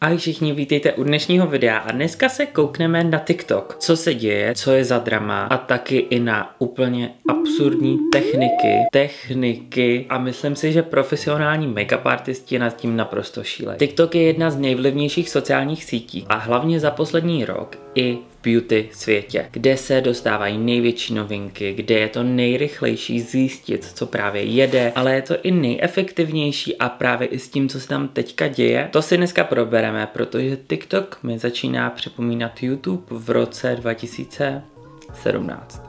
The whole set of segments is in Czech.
Ahoj všichni, vítejte u dnešního videa a dneska se koukneme na TikTok. Co se děje, co je za drama a taky i na úplně absurdní techniky, techniky a myslím si, že profesionální make-up artisti nad tím naprosto šílejí. TikTok je jedna z nejvlivnějších sociálních sítí a hlavně za poslední rok i beauty světě, kde se dostávají největší novinky, kde je to nejrychlejší zjistit, co právě jede, ale je to i nejefektivnější a právě i s tím, co se tam teďka děje, to si dneska probereme, protože TikTok mi začíná připomínat YouTube v roce 2017.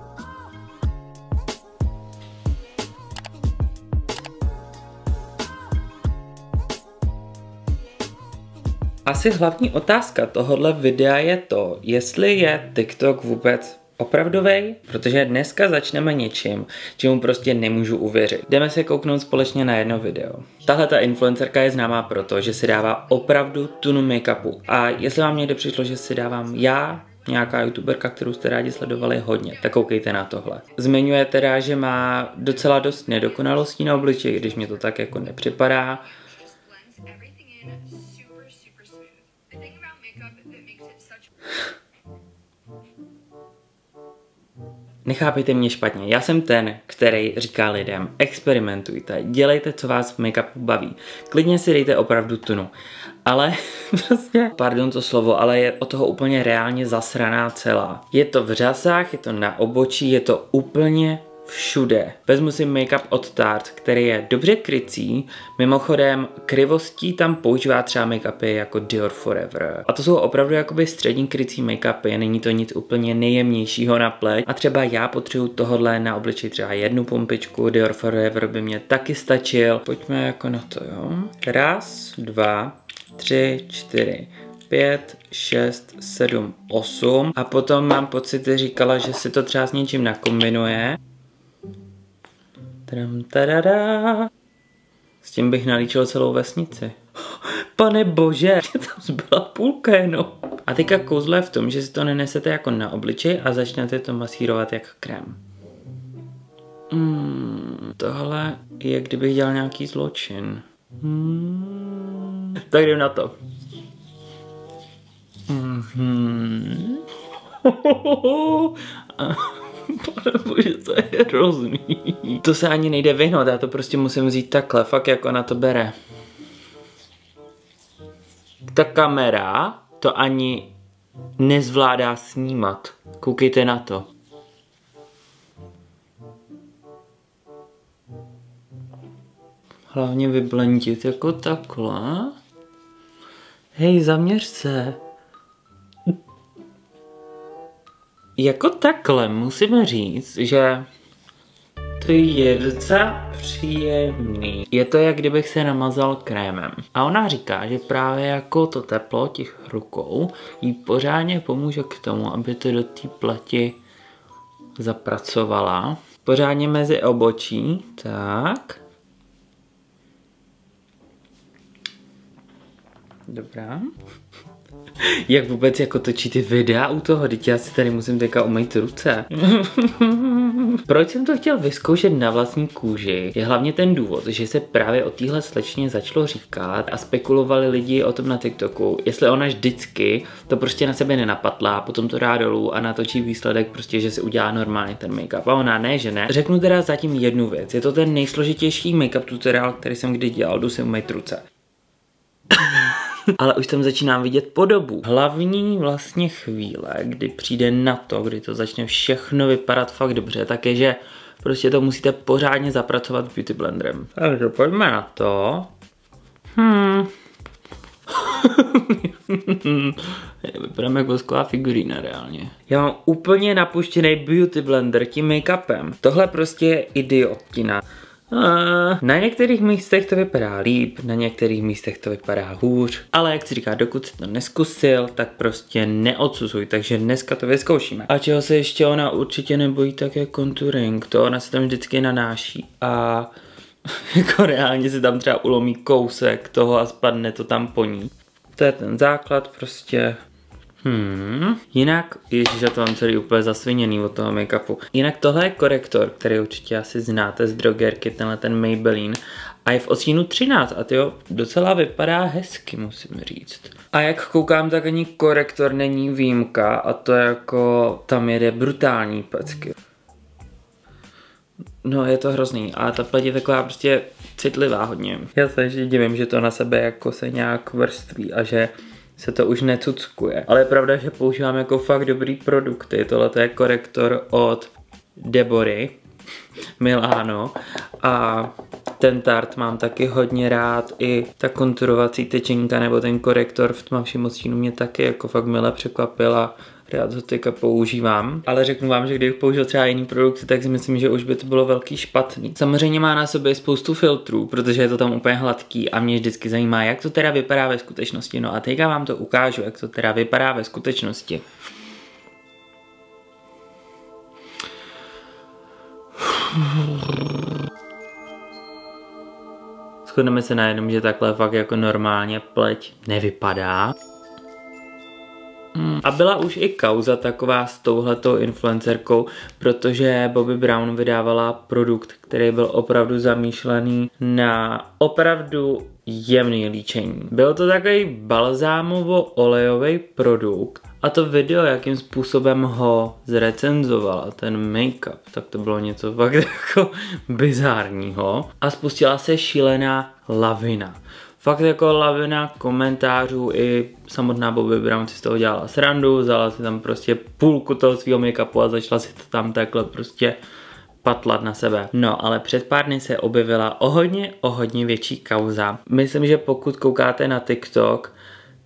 Asi hlavní otázka tohohle videa je to, jestli je TikTok vůbec opravdový, protože dneska začneme něčím, čemu prostě nemůžu uvěřit. Jdeme se kouknout společně na jedno video. Tahle ta influencerka je známá proto, že si dává opravdu tunu make-upu. A jestli vám někde přišlo, že si dávám já, nějaká youtuberka, kterou jste rádi sledovali hodně, tak koukejte na tohle. Zmiňuje teda, že má docela dost nedokonalostí na obličeji, když mě to tak jako nepřipadá. Nechápejte mě špatně, já jsem ten, který říká lidem, experimentujte, dělejte, co vás v make-upu baví. Klidně si dejte opravdu tunu. Ale prostě, pardon to slovo, ale je o toho úplně reálně zasraná celá. Je to v řasách, je to na obočí, je to úplně všude. Vezmu si make-up od Tarte, který je dobře krycí, mimochodem krivostí tam používá třeba make-upy jako Dior Forever. A to jsou opravdu jakoby střední krycí make-upy, není to nic úplně nejjemnějšího na pleť. A třeba já potřebuju tohle na obličej třeba jednu pumpičku, Dior Forever by mě taky stačil. Pojďme jako na to, jo. Raz, dva, tři, čtyři. 5, 6, 7, 8 a potom mám pocit, že říkala, že si to třeba s něčím nakombinuje. Tram, tadada. S tím bych nalíčil celou vesnici. Pane bože, tam zbyla půlka jenom. A teďka kouzle v tom, že si to nenesete jako na obličej a začnete to masírovat jako krém. Mm, tohle je, kdybych dělal nějaký zločin. Mm, tak jdem na to. Mm-hmm. Bože, to je hrozný. To se ani nejde vyhnout, já to prostě musím vzít takhle, fakt jako na to bere. Ta kamera to ani nezvládá snímat. Koukejte na to. Hlavně vyblendit jako takhle. Hej, zaměř se. Jako takhle musíme říct, že to je docela příjemný. Je to, jak kdybych se namazal krémem. A ona říká, že právě jako to teplo těch rukou jí pořádně pomůže k tomu, aby to do té pleti zapracovala. Pořádně mezi obočí. Tak. Dobrá. Jak vůbec jako točí ty videa u toho, teď já si tady musím teďka umýt ruce. Proč jsem to chtěl vyzkoušet na vlastní kůži? Je hlavně ten důvod, že se právě o téhle slečně začalo říkat a spekulovali lidi o tom na TikToku, jestli ona vždycky to prostě na sebe nenapatla, potom to dá dolů a natočí výsledek prostě, že si udělá normálně ten make-up. A ona ne, že ne. Řeknu teda zatím jednu věc. Je to ten nejsložitější make-up tutoriál, který jsem kdy dělal. Jdu si umýt ruce ale už tam začínám vidět podobu. Hlavní vlastně chvíle, kdy přijde na to, kdy to začne všechno vypadat fakt dobře, tak je, že prostě to musíte pořádně zapracovat beauty blenderem. Takže pojďme na to. Hmm. Vypadám jako skvělá figurína reálně. Já mám úplně napuštěný beauty blender tím make-upem. Tohle prostě je idiotina. Na některých místech to vypadá líp, na některých místech to vypadá hůř, ale jak si říká, dokud jsi to neskusil, tak prostě neodsuzuj, takže dneska to vyzkoušíme. A čeho se ještě ona určitě nebojí, tak je contouring, to ona se tam vždycky nanáší a jako reálně si tam třeba ulomí kousek toho a spadne to tam po ní. To je ten základ prostě Hmm. Jinak, ježiš, já to mám celý úplně zasviněný od toho make-upu. Jinak tohle je korektor, který určitě asi znáte z drogerky, tenhle ten Maybelline. a je v odstínu 13 a jo, docela vypadá hezky, musím říct. A jak koukám, tak ani korektor není výjimka a to jako tam jede brutální pecky. No je to hrozný a ta pleť je taková prostě citlivá hodně. Já se ještě divím, že to na sebe jako se nějak vrství a že se to už necuckuje. Ale je pravda, že používám jako fakt dobrý produkty. Tohle je korektor od Debory, Milano a ten tart mám taky hodně rád, i ta konturovací tečenka nebo ten korektor v tmavším odstínu mě taky jako fakt mile překvapila rád ho teďka používám, ale řeknu vám, že kdybych použil třeba jiný produkty, tak si myslím, že už by to bylo velký špatný. Samozřejmě má na sobě spoustu filtrů, protože je to tam úplně hladký a mě vždycky zajímá, jak to teda vypadá ve skutečnosti. No a teďka vám to ukážu, jak to teda vypadá ve skutečnosti. Shodneme se na jednom, že takhle fakt jako normálně pleť nevypadá. Hmm. A byla už i kauza taková s touhletou influencerkou, protože Bobby Brown vydávala produkt, který byl opravdu zamýšlený na opravdu jemný líčení. Byl to takový balzámovo-olejový produkt a to video, jakým způsobem ho zrecenzovala, ten make-up, tak to bylo něco fakt jako bizárního a spustila se šílená lavina fakt jako lavina komentářů i samotná Bobby Brown si z toho dělala srandu, vzala si tam prostě půlku toho svého make-upu a začala si to tam takhle prostě patlat na sebe. No, ale před pár dny se objevila o hodně, o hodně větší kauza. Myslím, že pokud koukáte na TikTok,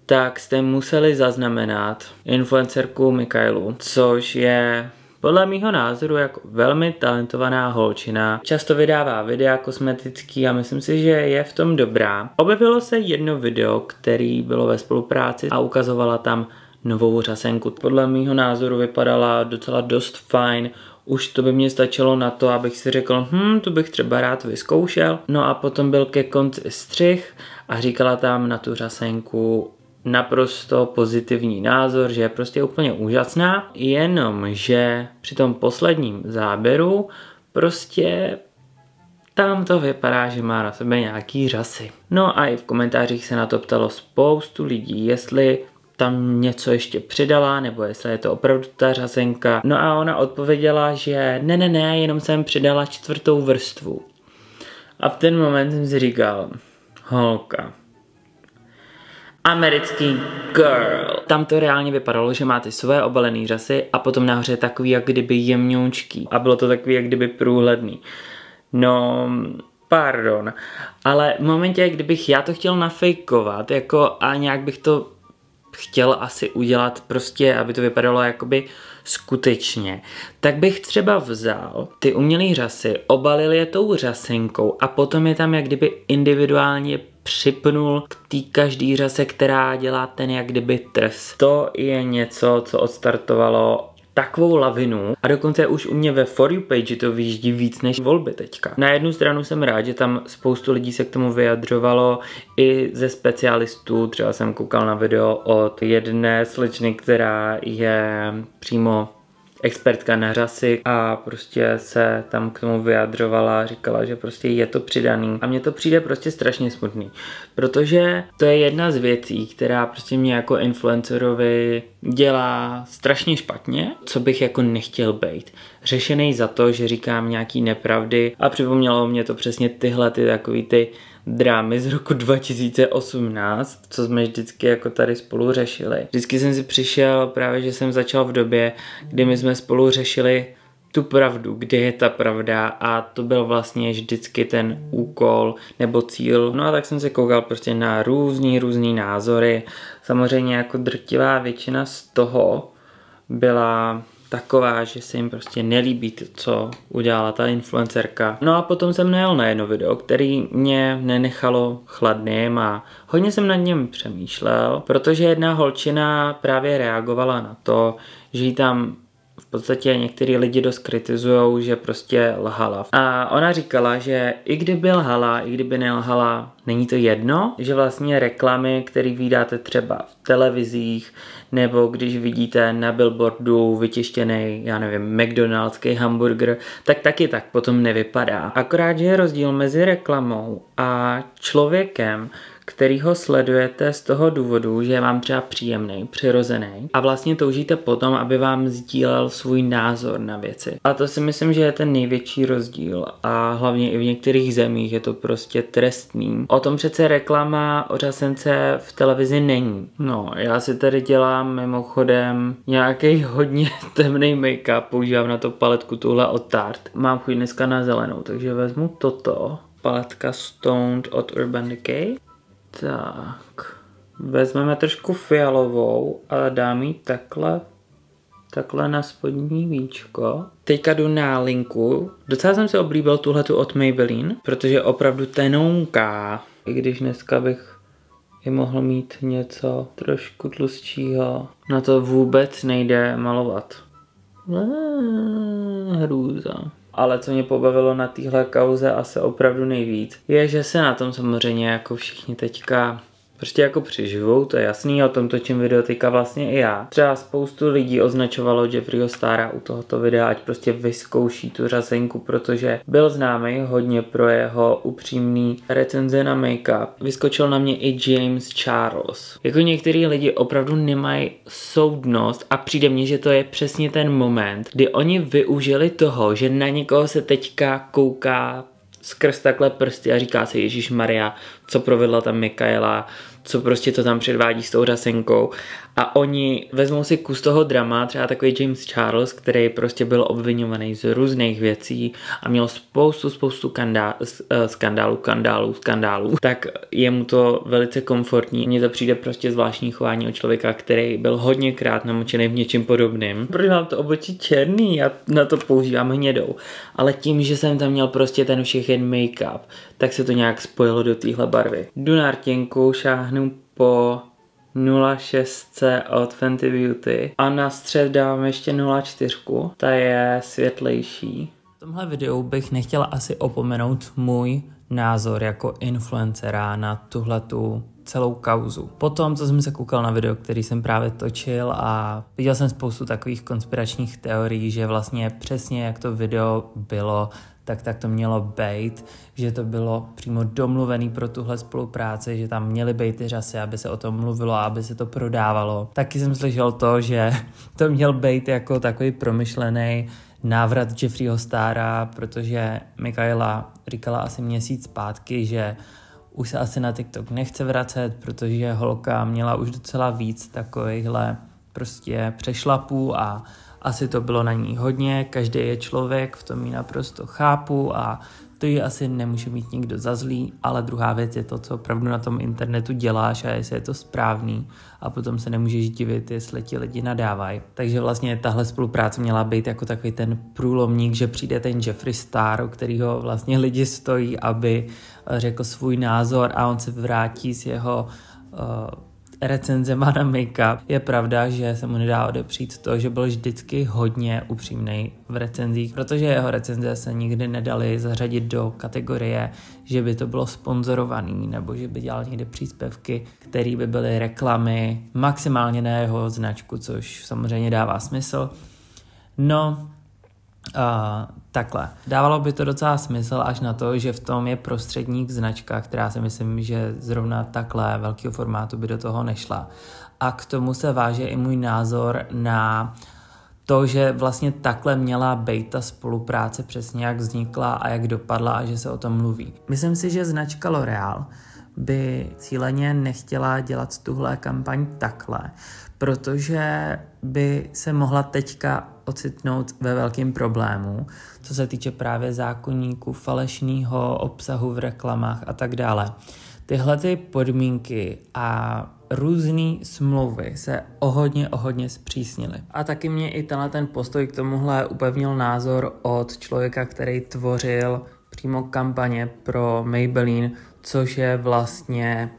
tak jste museli zaznamenat influencerku Mikailu, což je podle mýho názoru jako velmi talentovaná holčina. Často vydává videa kosmetický a myslím si, že je v tom dobrá. Objevilo se jedno video, který bylo ve spolupráci a ukazovala tam novou řasenku. Podle mýho názoru vypadala docela dost fajn, už to by mě stačilo na to, abych si řekl, hm, to bych třeba rád vyzkoušel. No a potom byl ke konci střih a říkala tam na tu řasenku naprosto pozitivní názor, že je prostě úplně úžasná, jenomže při tom posledním záběru prostě tam to vypadá, že má na sebe nějaký řasy. No a i v komentářích se na to ptalo spoustu lidí, jestli tam něco ještě přidala, nebo jestli je to opravdu ta řasenka. No a ona odpověděla, že ne, ne, ne, jenom jsem přidala čtvrtou vrstvu. A v ten moment jsem si říkal, holka, americký girl. Tam to reálně vypadalo, že má ty své obalený řasy a potom nahoře takový jak kdyby jemňoučký. A bylo to takový jak kdyby průhledný. No, pardon. Ale v momentě, kdybych já to chtěl nafejkovat, jako a nějak bych to chtěl asi udělat prostě, aby to vypadalo jakoby skutečně, tak bych třeba vzal ty umělé řasy, obalil je tou řasenkou a potom je tam jak kdyby individuálně připnul k té každý řase, která dělá ten jak kdyby trs. To je něco, co odstartovalo takovou lavinu a dokonce už u mě ve For You page to vyjíždí víc než volby teďka. Na jednu stranu jsem rád, že tam spoustu lidí se k tomu vyjadřovalo i ze specialistů, třeba jsem koukal na video od jedné slečny, která je přímo expertka na řasy a prostě se tam k tomu vyjadřovala, říkala, že prostě je to přidaný a mně to přijde prostě strašně smutný, protože to je jedna z věcí, která prostě mě jako influencerovi dělá strašně špatně, co bych jako nechtěl být. Řešený za to, že říkám nějaký nepravdy a připomnělo mě to přesně tyhle ty takový ty drámy z roku 2018, co jsme vždycky jako tady spolu řešili. Vždycky jsem si přišel právě, že jsem začal v době, kdy my jsme spolu řešili tu pravdu, kde je ta pravda a to byl vlastně vždycky ten úkol nebo cíl. No a tak jsem se koukal prostě na různý, různý názory. Samozřejmě jako drtivá většina z toho byla taková, že se jim prostě nelíbí to, co udělala ta influencerka. No a potom jsem najel na jedno video, který mě nenechalo chladným a hodně jsem nad něm přemýšlel, protože jedna holčina právě reagovala na to, že jí tam podstatě některý lidi dost kritizují, že prostě lhala. A ona říkala, že i kdyby lhala, i kdyby nelhala, není to jedno, že vlastně reklamy, které vydáte třeba v televizích, nebo když vidíte na billboardu vytištěný, já nevím, McDonaldský hamburger, tak taky tak potom nevypadá. Akorát, že je rozdíl mezi reklamou a člověkem, který ho sledujete z toho důvodu, že je vám třeba příjemný, přirozený a vlastně toužíte potom, aby vám sdílel svůj názor na věci. A to si myslím, že je ten největší rozdíl a hlavně i v některých zemích je to prostě trestný. O tom přece reklama o řasence v televizi není. No, já si tady dělám mimochodem nějaký hodně temný make-up, používám na to paletku tuhle od Tarte. Mám chuť dneska na zelenou, takže vezmu toto paletka Stoned od Urban Decay. Tak, vezmeme trošku fialovou a dám ji takhle, takhle na spodní víčko. Teďka jdu na linku. Docela jsem si oblíbil tuhletu od Maybelline, protože opravdu tenonká. I když dneska bych i mohl mít něco trošku tlustšího. Na to vůbec nejde malovat. Hrůza. Ale co mě pobavilo na téhle kauze asi opravdu nejvíc, je, že se na tom samozřejmě jako všichni teďka prostě jako přeživou, to je jasný, o tom točím video teďka vlastně i já. Třeba spoustu lidí označovalo Jeffreyho Stara u tohoto videa, ať prostě vyzkouší tu řazenku, protože byl známý hodně pro jeho upřímný recenze na make-up. Vyskočil na mě i James Charles. Jako některý lidi opravdu nemají soudnost a přijde mně, že to je přesně ten moment, kdy oni využili toho, že na někoho se teďka kouká skrz takhle prsty a říká se Ježíš Maria, co provedla tam Mikaela, co prostě to tam předvádí s tou řasenkou a oni vezmou si kus toho drama, třeba takový James Charles, který prostě byl obvinovaný z různých věcí a měl spoustu, spoustu kandá, eh, skandálů, skandálů, skandálů, tak je mu to velice komfortní. Mně to přijde prostě zvláštní chování od člověka, který byl hodněkrát namočený v něčem podobným. Proč mám to obočí černý? Já na to používám hnědou. Ale tím, že jsem tam měl prostě ten všechen make-up, tak se to nějak spojilo do téhle barvy. Jdu na šáhnu po 0,6 od Fenty Beauty a na střed dávám ještě 0,4, ta je světlejší. V tomhle videu bych nechtěla asi opomenout můj názor jako influencera na tuhletu celou kauzu. Potom, co jsem se koukal na video, který jsem právě točil a viděl jsem spoustu takových konspiračních teorií, že vlastně přesně jak to video bylo, tak tak to mělo být, že to bylo přímo domluvený pro tuhle spolupráci, že tam měly být ty řasy, aby se o tom mluvilo a aby se to prodávalo. Taky jsem slyšel to, že to měl být jako takový promyšlený návrat Jeffreyho Stara, protože Mikaela říkala asi měsíc zpátky, že už se asi na TikTok nechce vracet, protože holka měla už docela víc takovýchhle prostě přešlapů a asi to bylo na ní hodně, každý je člověk, v tom ji naprosto chápu a to ji asi nemůže mít nikdo za zlý, ale druhá věc je to, co opravdu na tom internetu děláš a jestli je to správný a potom se nemůžeš divit, jestli ti lidi nadávají. Takže vlastně tahle spolupráce měla být jako takový ten průlomník, že přijde ten Jeffree Star, o kterýho vlastně lidi stojí, aby řekl svůj názor a on se vrátí s jeho uh, recenzema na make-up. Je pravda, že se mu nedá odepřít to, že byl vždycky hodně upřímný v recenzích, protože jeho recenze se nikdy nedali zařadit do kategorie, že by to bylo sponzorovaný nebo že by dělal někde příspěvky, které by byly reklamy maximálně na jeho značku, což samozřejmě dává smysl. No, Uh, takhle. Dávalo by to docela smysl až na to, že v tom je prostředník značka, která si myslím, že zrovna takhle velkého formátu by do toho nešla. A k tomu se váže i můj názor na to, že vlastně takhle měla být ta spolupráce přesně jak vznikla a jak dopadla a že se o tom mluví. Myslím si, že značka L'Oreal by cíleně nechtěla dělat tuhle kampaň takhle, protože by se mohla teďka ocitnout ve velkém problému, co se týče právě zákonníků, falešného obsahu v reklamách a tak dále. Tyhle ty podmínky a různé smlouvy se o hodně, o hodně zpřísnily. A taky mě i tenhle ten postoj k tomuhle upevnil názor od člověka, který tvořil přímo kampaně pro Maybelline, což je vlastně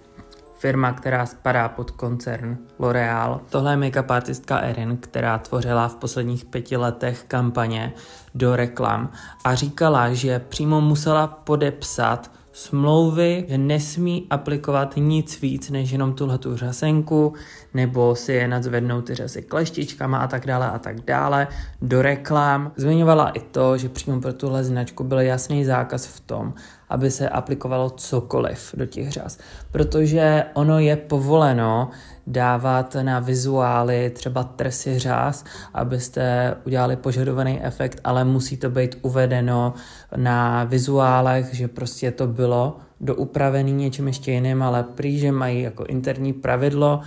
firma, která spadá pod koncern L'Oreal. Tohle je make-up artistka Erin, která tvořila v posledních pěti letech kampaně do reklam a říkala, že přímo musela podepsat smlouvy, že nesmí aplikovat nic víc než jenom tuhle tu řasenku, nebo si je nadzvednout ty řasy kleštičkama a tak dále a tak dále do reklam. Zmiňovala i to, že přímo pro tuhle značku byl jasný zákaz v tom, aby se aplikovalo cokoliv do těch řas, protože ono je povoleno dávat na vizuály třeba trsy řas, abyste udělali požadovaný efekt, ale musí to být uvedeno na vizuálech, že prostě to bylo doupravený něčím ještě jiným, ale prý, že mají jako interní pravidlo,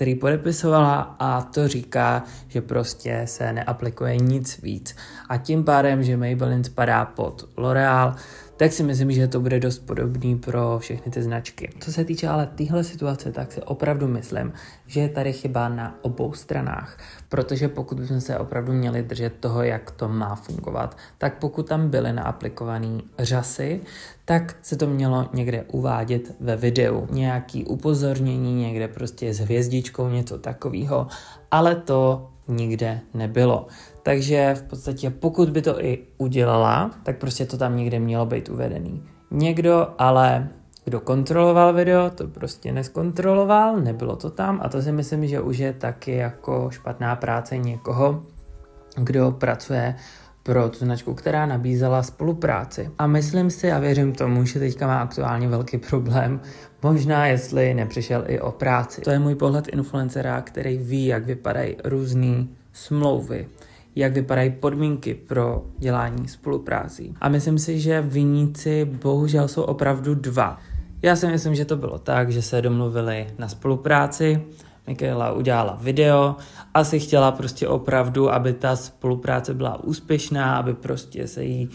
který podepisovala a to říká, že prostě se neaplikuje nic víc. A tím pádem, že Maybelline spadá pod L'Oreal, tak si myslím, že to bude dost podobný pro všechny ty značky. Co se týče ale téhle situace, tak si opravdu myslím, že je tady chyba na obou stranách, protože pokud bychom se opravdu měli držet toho, jak to má fungovat, tak pokud tam byly naaplikované řasy, tak se to mělo někde uvádět ve videu. Nějaký upozornění někde prostě s hvězdičkou, něco takového, ale to nikde nebylo. Takže v podstatě pokud by to i udělala, tak prostě to tam někde mělo být uvedený. Někdo ale, kdo kontroloval video, to prostě neskontroloval, nebylo to tam a to si myslím, že už je taky jako špatná práce někoho, kdo pracuje pro tu značku, která nabízela spolupráci. A myslím si a věřím tomu, že teďka má aktuálně velký problém, možná jestli nepřišel i o práci. To je můj pohled influencera, který ví, jak vypadají různé smlouvy, jak vypadají podmínky pro dělání spoluprácí. A myslím si, že viníci bohužel jsou opravdu dva. Já si myslím, že to bylo tak, že se domluvili na spolupráci, Michaela udělala video, asi chtěla prostě opravdu, aby ta spolupráce byla úspěšná, aby prostě se jí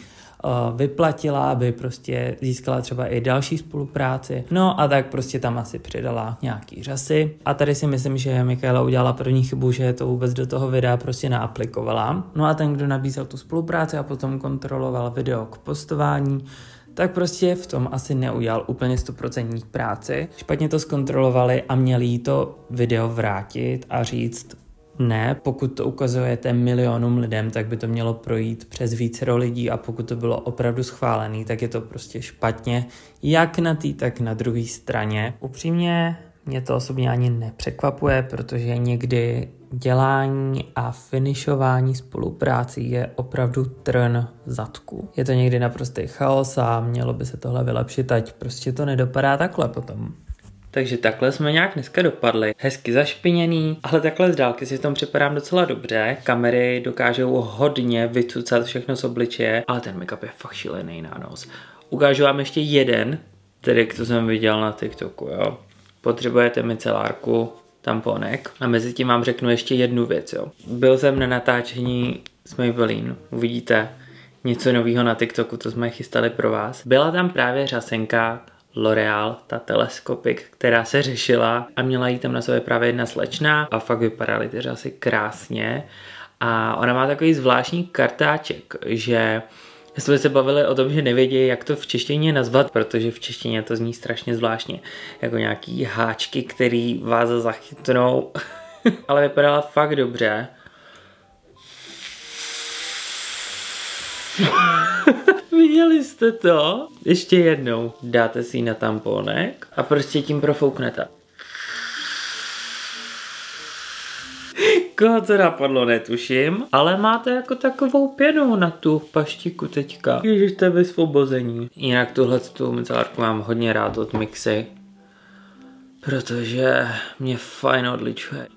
vyplatila, aby prostě získala třeba i další spolupráci. No a tak prostě tam asi přidala nějaký řasy. A tady si myslím, že Michaela udělala první chybu, že to vůbec do toho videa prostě naaplikovala. No a ten, kdo nabízel tu spolupráci a potom kontroloval video k postování, tak prostě v tom asi neudělal úplně 100% práci. Špatně to zkontrolovali a měli jí to video vrátit a říct, ne, pokud to ukazujete milionům lidem, tak by to mělo projít přes více lidí a pokud to bylo opravdu schválený, tak je to prostě špatně, jak na té, tak na druhé straně. Upřímně mě to osobně ani nepřekvapuje, protože někdy dělání a finišování spoluprácí je opravdu trn zadku. Je to někdy naprostý chaos a mělo by se tohle vylepšit, ať prostě to nedopadá takhle potom. Takže takhle jsme nějak dneska dopadli. Hezky zašpiněný, ale takhle z dálky si v tom připadám docela dobře. Kamery dokážou hodně vycucat všechno z obličeje, ale ten make-up je fakt šílený na nos. Ukážu vám ještě jeden trik, co jsem viděl na TikToku, jo. Potřebujete micelárku, tamponek. A mezi tím vám řeknu ještě jednu věc, jo. Byl jsem na natáčení s Maybelline, uvidíte něco nového na TikToku, to jsme chystali pro vás. Byla tam právě řasenka L'Oreal, ta teleskopik, která se řešila a měla jí tam na sobě právě jedna slečna a fakt vypadaly ty řasy krásně. A ona má takový zvláštní kartáček, že jsme se bavili o tom, že nevědí, jak to v češtině nazvat, protože v češtině to zní strašně zvláštně. Jako nějaký háčky, který vás zachytnou. Ale vypadala fakt dobře. Viděli jste to? Ještě jednou. Dáte si na tamponek a prostě tím profouknete. Koho to napadlo, netuším, ale máte jako takovou pěnu na tu paštiku teďka. Ježiš, to je vysvobození. Jinak tuhle tu micelárku mám hodně rád od Mixy, protože mě fajn odličuje.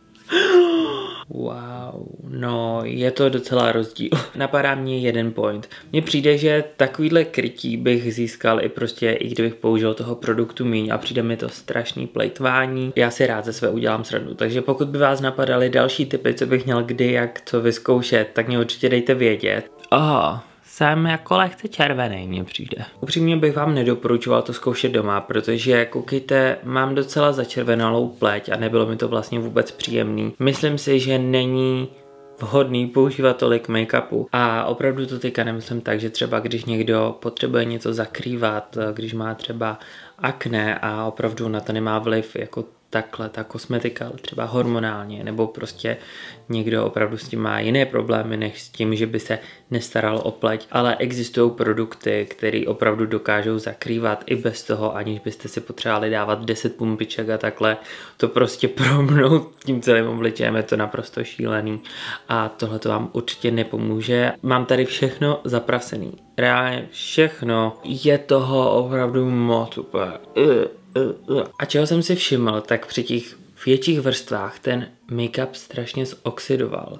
Wow, no je to docela rozdíl. Napadá mě jeden point. Mně přijde, že takovýhle krytí bych získal i prostě, i kdybych použil toho produktu míň a přijde mi to strašný plejtvání. Já si rád ze své udělám srandu, takže pokud by vás napadaly další typy, co bych měl kdy, jak co vyzkoušet, tak mě určitě dejte vědět. Aha, jsem jako lehce červený, mně přijde. Upřímně bych vám nedoporučoval to zkoušet doma, protože koukejte, mám docela začervenalou pleť a nebylo mi to vlastně vůbec příjemný. Myslím si, že není vhodný používat tolik make-upu. A opravdu to teďka nemyslím tak, že třeba když někdo potřebuje něco zakrývat, když má třeba akné a opravdu na to nemá vliv jako takhle ta kosmetika, třeba hormonálně, nebo prostě někdo opravdu s tím má jiné problémy, než s tím, že by se nestaral o pleť, ale existují produkty, které opravdu dokážou zakrývat i bez toho, aniž byste si potřebovali dávat 10 pumpiček a takhle to prostě promnout tím celým obličejem, je to naprosto šílený a tohle to vám určitě nepomůže. Mám tady všechno zaprasený, reálně všechno, je toho opravdu moc úplně. A čeho jsem si všiml, tak při těch větších vrstvách ten make-up strašně zoxidoval.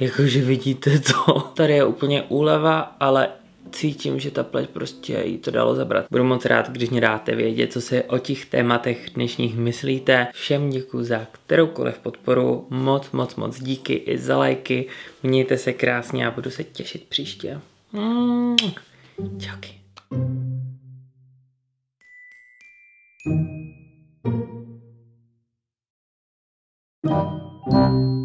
Jakože vidíte to. Tady je úplně úleva, ale cítím, že ta pleť prostě jí to dalo zabrat. Budu moc rád, když mě dáte vědět, co si o těch tématech dnešních myslíte. Všem děkuji za kteroukoliv podporu. Moc, moc, moc díky i za lajky. Mějte se krásně a budu se těšit příště. Mm. Čauky. thank you